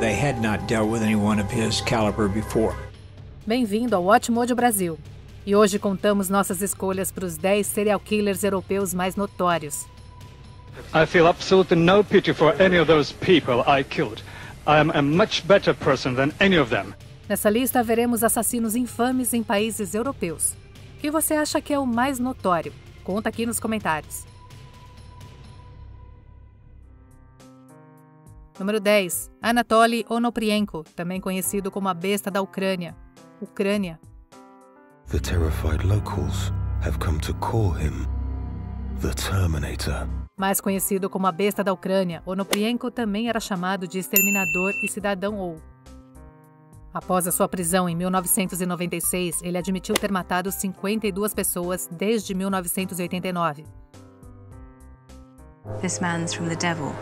They had not dealt with anyone of his caliber before. Bem-vindo ao Watchmode Brasil. E hoje contamos nossas escolhas para os 10 serial killers europeus mais notórios. I feel absolutely no pity for any of those people I killed. I am a much better person than any of them. Nessa lista veremos assassinos infames em países europeus. O que você acha que é o mais notório? Conta aqui nos comentários. Número 10. Anatoly Onoprienko, também conhecido como a besta da Ucrânia. Ucrânia. The terrified locals have come to call him the Terminator. Mais conhecido como a besta da Ucrânia, Onoprienko também era chamado de exterminador e cidadão ou. Após a sua prisão em 1996, ele admitiu ter matado 52 pessoas desde 1989. This man's from the devil.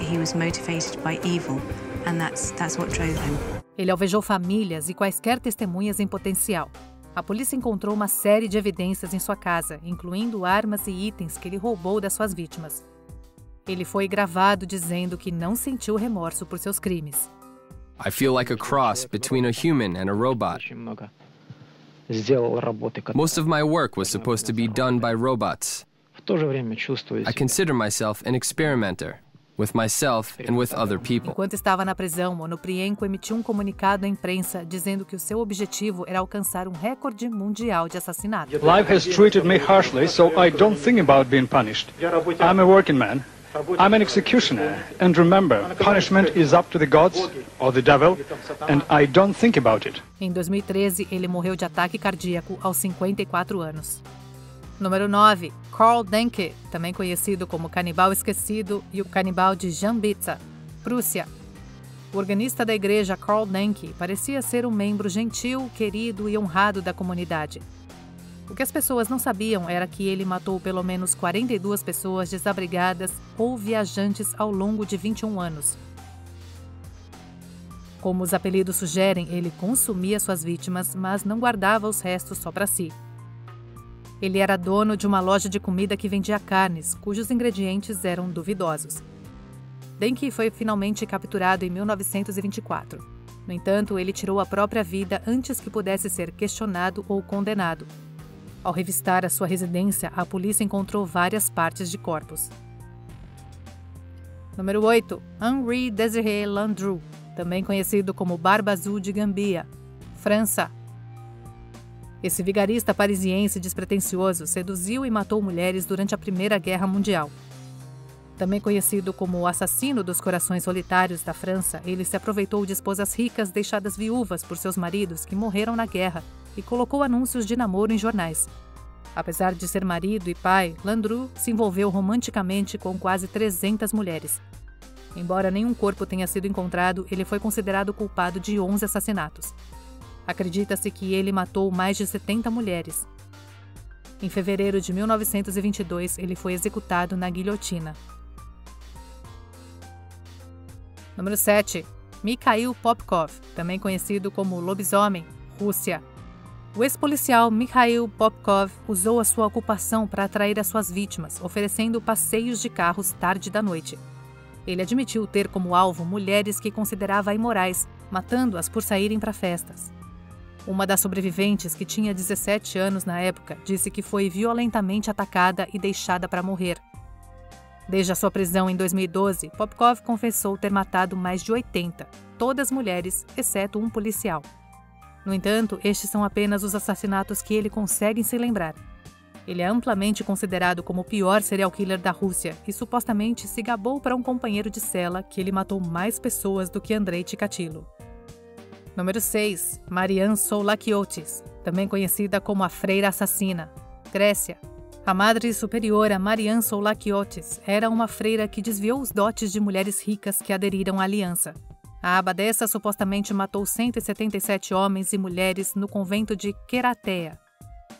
He was motivated by evil, and that's that's what drove him. Ele alvejou famílias e quaisquer testemunhas em potencial. A polícia encontrou uma série de evidências em sua casa, incluindo armas e itens que ele roubou das suas vítimas. Ele foi gravado dizendo que não sentiu remorso por seus crimes. I feel like a cross between a human and a robot. Most of my work was supposed to be done by robots. I consider myself an experimenter, with myself and with other people. Enquanto estava na prisão, Onoprienko emitiu um comunicado à imprensa dizendo que o seu objetivo era alcançar um recorde mundial de assassinatos. Life has treated me harshly, so I don't think about being punished. I'm a working man. I'm an executioner. And remember, punishment is up to the gods or the devil, and I don't think about it. Em 2013, ele morreu de ataque cardíaco aos 54 anos. Número 9. Karl Denke, também conhecido como Canibal Esquecido e o Canibal de Jambitsa, Prússia. O organista da igreja Karl Denke parecia ser um membro gentil, querido e honrado da comunidade. O que as pessoas não sabiam era que ele matou pelo menos 42 pessoas desabrigadas ou viajantes ao longo de 21 anos. Como os apelidos sugerem, ele consumia suas vítimas, mas não guardava os restos só para si. Ele era dono de uma loja de comida que vendia carnes, cujos ingredientes eram duvidosos. Denke foi finalmente capturado em 1924. No entanto, ele tirou a própria vida antes que pudesse ser questionado ou condenado. Ao revistar a sua residência, a polícia encontrou várias partes de corpos. Número 8. Henri Désiré Landru, também conhecido como Barba Azul de Gambia, França. Esse vigarista parisiense despretensioso seduziu e matou mulheres durante a Primeira Guerra Mundial. Também conhecido como o assassino dos corações solitários da França, ele se aproveitou de esposas ricas deixadas viúvas por seus maridos que morreram na guerra e colocou anúncios de namoro em jornais. Apesar de ser marido e pai, Landru se envolveu romanticamente com quase 300 mulheres. Embora nenhum corpo tenha sido encontrado, ele foi considerado culpado de 11 assassinatos. Acredita-se que ele matou mais de 70 mulheres. Em fevereiro de 1922, ele foi executado na guilhotina. Número 7. Mikhail Popkov, também conhecido como Lobisomem, Rússia. O ex-policial Mikhail Popkov usou a sua ocupação para atrair as suas vítimas, oferecendo passeios de carros tarde da noite. Ele admitiu ter como alvo mulheres que considerava imorais, matando-as por saírem para festas. Uma das sobreviventes, que tinha 17 anos na época, disse que foi violentamente atacada e deixada para morrer. Desde a sua prisão em 2012, Popkov confessou ter matado mais de 80, todas mulheres, exceto um policial. No entanto, estes são apenas os assassinatos que ele consegue se lembrar. Ele é amplamente considerado como o pior serial killer da Rússia e supostamente se gabou para um companheiro de cela que ele matou mais pessoas do que Andrei Chikatilo. Número 6. Marianne Soulakiotis, também conhecida como a Freira Assassina, Grécia. A Madre Superiora Marianne Soulakiotis era uma freira que desviou os dotes de mulheres ricas que aderiram à aliança. A abadesa supostamente matou 177 homens e mulheres no convento de Keratea.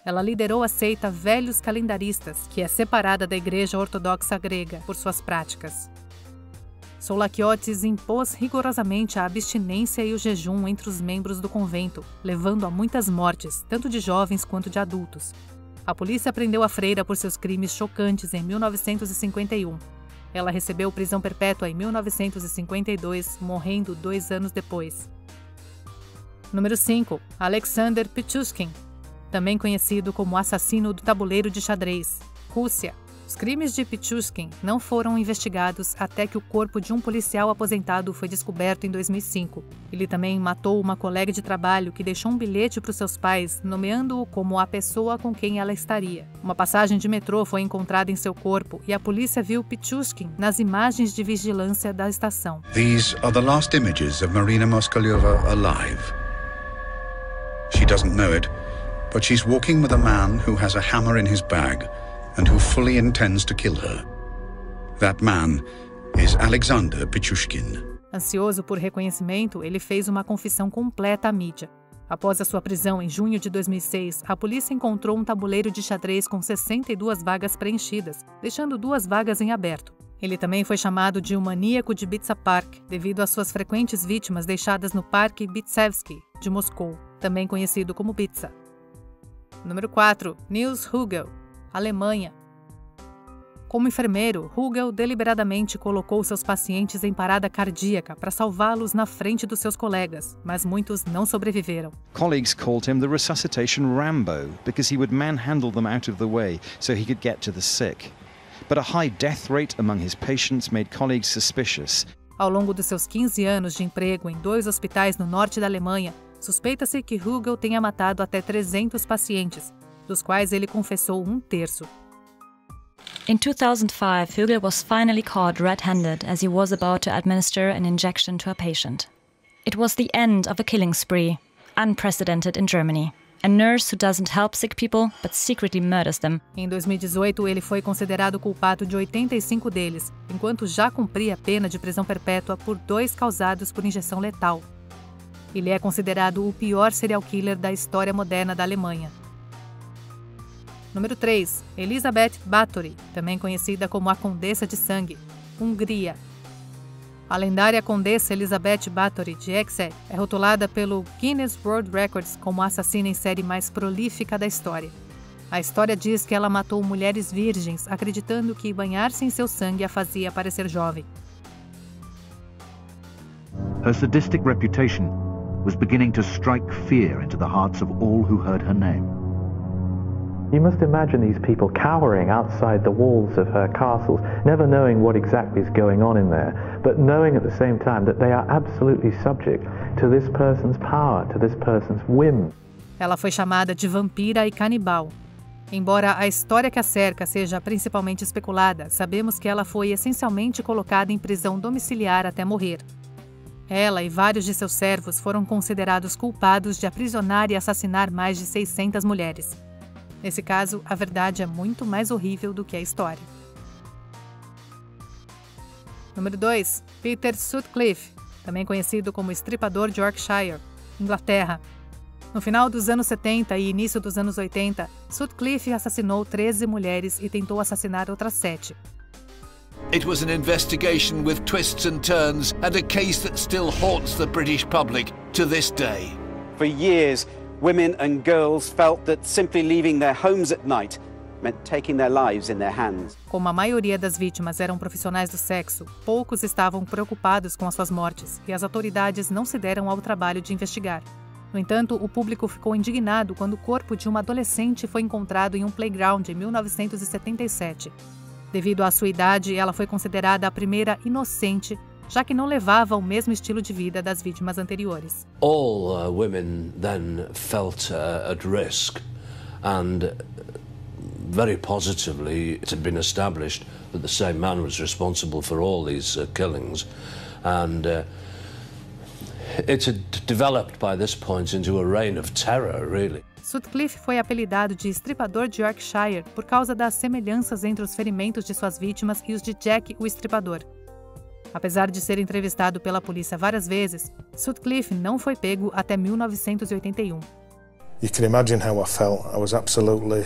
Ela liderou a seita Velhos Calendaristas, que é separada da Igreja Ortodoxa Grega por suas práticas. Soulakiotis impôs rigorosamente a abstinência e o jejum entre os membros do convento, levando a muitas mortes, tanto de jovens quanto de adultos. A polícia prendeu a freira por seus crimes chocantes em 1951. Ela recebeu prisão perpétua em 1952, morrendo dois anos depois. Número 5. Alexander Pichushkin, também conhecido como assassino do tabuleiro de xadrez, Rússia. Os crimes de Pichushkin não foram investigados até que o corpo de um policial aposentado foi descoberto em 2005. Ele também matou uma colega de trabalho que deixou um bilhete para os seus pais, nomeando-o como a pessoa com quem ela estaria. Uma passagem de metrô foi encontrada em seu corpo e a polícia viu Pichushkin nas imagens de vigilância da estação. These are the last images of Marina Moskalyova alive. She doesn't know it, but she's walking with a man who has a hammer in his bag and who fully intends to kill her. That man is Alexander Pichushkin. Ansioso por reconhecimento, ele fez uma confissão completa à mídia. Após a sua prisão em junho de 2006, a polícia encontrou um tabuleiro de xadrez com 62 vagas preenchidas, deixando duas vagas em aberto. Ele também foi chamado de um maníaco de Bitsa Park, devido às suas frequentes vítimas deixadas no Parque Bitsevsky, de Moscou, também conhecido como Bitsa. Número 4. Nils Hugel, Alemanha. Como enfermeiro, Hugel deliberadamente colocou seus pacientes em parada cardíaca para salvá-los na frente dos seus colegas, mas muitos não sobreviveram. Colleagues called him the resuscitation Rambo because he would manhandle them out of the way so he could get to the sick. But a high death rate among his patients made colleagues suspicious. Ao longo dos seus 15 anos de emprego em dois hospitais no norte da Alemanha, suspeita-se que Hugel tenha matado até 300 pacientes, dos quais ele confessou um terço. In 2005, Hugel was finally caught red-handed as he was about to administer an injection to a patient. It was the end of a killing spree, unprecedented in Germany. A nurse who doesn't help sick people, but secretly murders them. Em 2018, ele foi considerado culpado de 85 deles, enquanto já cumpria a pena de prisão perpétua por dois causados por injeção letal. Ele é considerado o pior serial killer da história moderna da Alemanha. Número 3. Elizabeth Bathory, também conhecida como a Condessa de Sangue, Hungria. A lendária Condessa Elizabeth Bathory de Exe é rotulada pelo Guinness World Records como a assassina em série mais prolífica da história. A história diz que ela matou mulheres virgens, acreditando que banhar-se em seu sangue a fazia parecer jovem. Her sadistic reputation was beginning to strike fear into the hearts of all who heard her name. You must imagine these people cowering outside the walls of her castles, never knowing what exactly is going on in there, but knowing at the same time that they are absolutely subject to this person's power, to this person's whim. Ela foi chamada de vampira e canibal. Embora a história que a cerca seja principalmente especulada, sabemos que ela foi essencialmente colocada em prisão domiciliar até morrer. Ela e vários de seus servos foram considerados culpados de aprisionar e assassinar mais de 600 mulheres. Nesse caso, a verdade é muito mais horrível do que a história. Número 2. Peter Sutcliffe, também conhecido como Estripador de Yorkshire, Inglaterra. No final dos anos 70 e início dos anos 80, Sutcliffe assassinou 13 mulheres e tentou assassinar outras sete. It was an investigation with twists and turns and a case that still haunts the British public to this day. For years, women and girls felt that simply leaving their homes at night meant taking their lives in their hands. Como a maioria das vítimas eram profissionais do sexo, poucos estavam preocupados com as suas mortes e as autoridades não se deram ao trabalho de investigar. No entanto, o público ficou indignado quando o corpo de uma adolescente foi encontrado em um playground em 1977. Devido à sua idade, ela foi considerada a primeira inocente já que não levava o mesmo estilo de vida das vítimas anteriores. All uh, women then felt uh, at risk and very positively it had been established that the same man was responsible for all these uh, killings and uh, it had developed by this point into a reign of terror really. Sutcliffe foi apelidado de Estripador de Yorkshire por causa das semelhanças entre os ferimentos de suas vítimas e os de Jack o Estripador. Apesar de ser entrevistado pela polícia várias vezes, Sutcliffe não foi pego até 1981. You can imagine how I felt. I was absolutely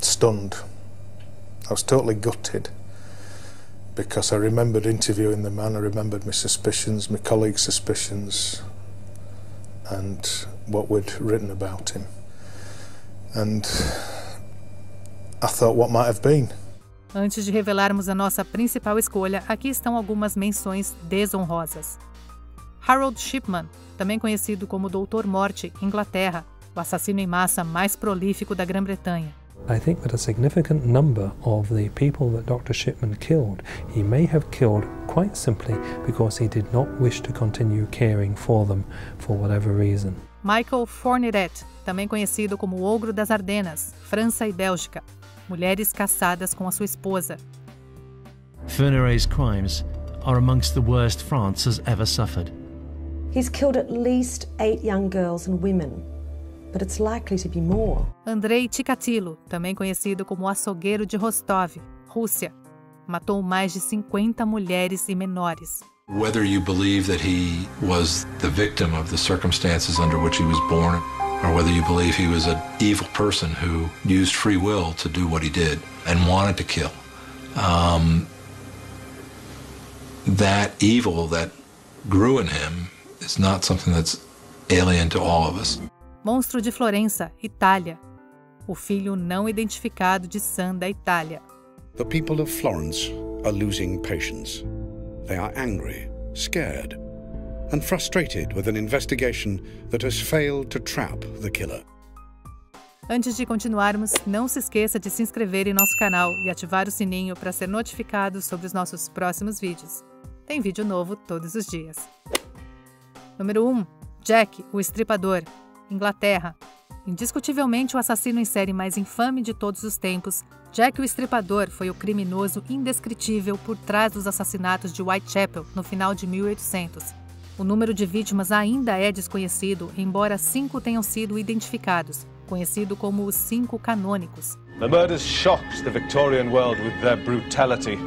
stunned. I was totally gutted because I remembered interviewing the man, I remembered my suspicions, my colleagues' suspicions, and what we'd written about him. And I thought what might have been. Antes de revelarmos a nossa principal escolha, aqui estão algumas menções desonrosas. Harold Shipman, também conhecido como Doutor Morte, Inglaterra, o assassino em massa mais prolífico da Grã-Bretanha. I think that a significant number of the people that Dr. Shipman killed, he may have killed quite simply because he did not wish to continue caring for them for whatever reason. Michael Fourniret, também conhecido como o Ogro das Ardenas, França e Bélgica, mulheres casadas com a sua esposa. Fourniret's crimes are amongst the worst France has ever suffered. He's killed at least eight young girls and women, but it's likely to be more. Andrei Tikatilo, também conhecido como o açougueiro de Rostov, Rússia, matou mais de 50 mulheres e menores. Whether you believe that he was the victim of the circumstances under which he was born, or whether you believe he was an evil person who used free will to do what he did and wanted to kill, um, that evil that grew in him is not something that's alien to all of us. Monstro de Florença, Itália. O filho não identificado de Sam da Itália. The people of Florence are losing patience. They are angry, scared, and frustrated with an investigation that has failed to trap the killer. Antes de continuarmos, não se esqueça de se inscrever em nosso canal e ativar o sininho para ser notificado sobre os nossos próximos vídeos. Tem vídeo novo todos os dias. Número 1. Jack, o Estripador, Inglaterra. Indiscutivelmente o assassino em série mais infame de todos os tempos, Jack o Estripador foi o criminoso indescritível por trás dos assassinatos de Whitechapel no final de 1800. O número de vítimas ainda é desconhecido, embora cinco tenham sido identificados, conhecido como os Cinco Canônicos. The murders shocked the Victorian world with their brutality,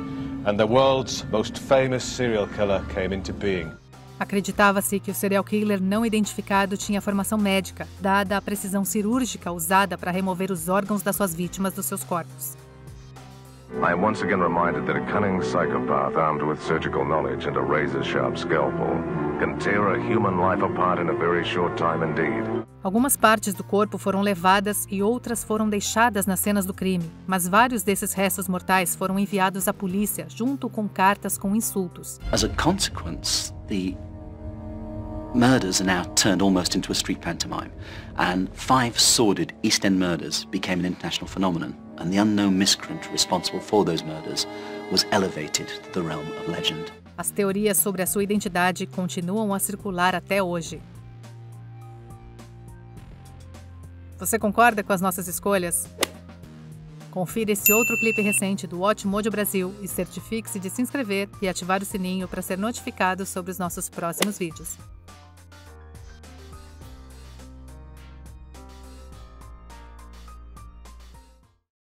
and the world's most famous serial killer came into being. Acreditava-se que o serial killer não identificado tinha formação médica, dada a precisão cirúrgica usada para remover os órgãos das suas vítimas dos seus corpos. I am once again reminded that a cunning psychopath armed with surgical knowledge and a razor-sharp scalpel can tear a human life apart in a very short time indeed. Algumas partes do corpo foram levadas e outras foram deixadas nas cenas do crime, mas vários desses restos mortais foram enviados à polícia junto com cartas com insultos. As a consequence, the murders are now turned almost into a street pantomime, and five sordid East End murders became an international phenomenon, and the unknown miscreant responsible for those murders was elevated to the realm of legend. As teorias sobre a sua identidade continuam a circular até hoje. Você concorda com as nossas escolhas? Confira esse outro clipe recente do Watch Brasil e certifique-se de se inscrever e ativar o sininho para ser notificado sobre os nossos próximos vídeos.